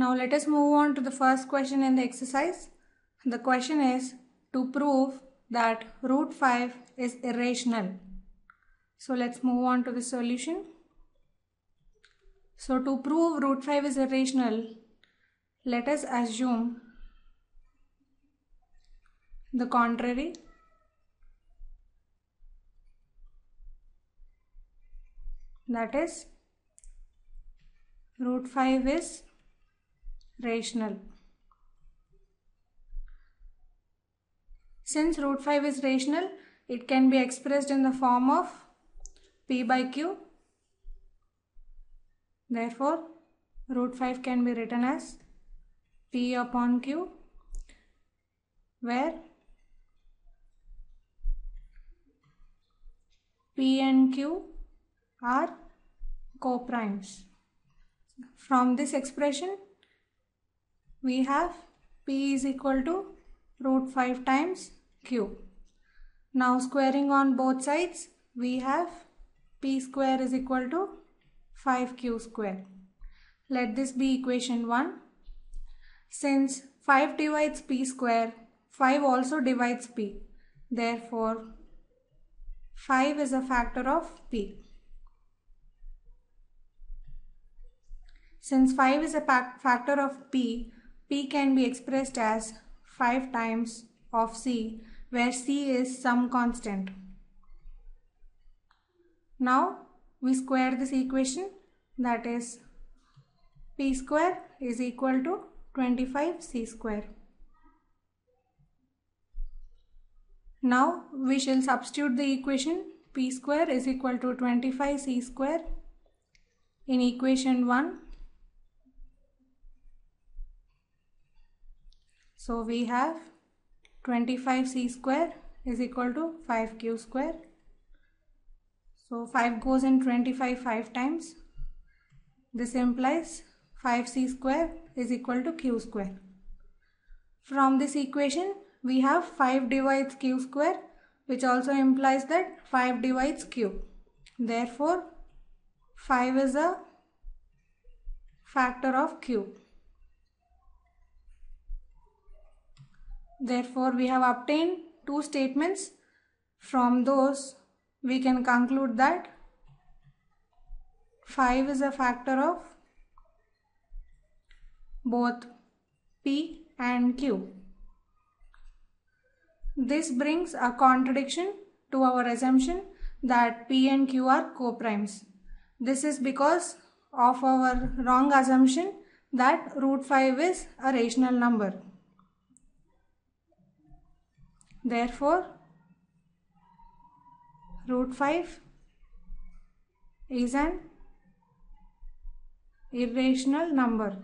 Now let us move on to the first question in the exercise. The question is to prove that root 5 is irrational. So let's move on to the solution. So to prove root 5 is irrational, let us assume the contrary. That is root 5 is rational. Since root 5 is rational, it can be expressed in the form of p by q. Therefore, root 5 can be written as p upon q where p and q are coprimes. From this expression, we have p is equal to root 5 times q. Now squaring on both sides, we have p square is equal to 5q square. Let this be equation 1. Since 5 divides p square, 5 also divides p. Therefore, 5 is a factor of p. Since 5 is a factor of p, p can be expressed as 5 times of c where c is some constant. Now we square this equation that is p square is equal to 25c square. Now we shall substitute the equation p square is equal to 25c square in equation 1 So we have 25c square is equal to 5q square. So 5 goes in 25 5 times. This implies 5c square is equal to q square. From this equation, we have 5 divides q square which also implies that 5 divides q. Therefore, 5 is a factor of q. Therefore, we have obtained two statements. From those, we can conclude that 5 is a factor of both P and Q. This brings a contradiction to our assumption that P and Q are coprimes. This is because of our wrong assumption that root 5 is a rational number. Therefore, root 5 is an irrational number.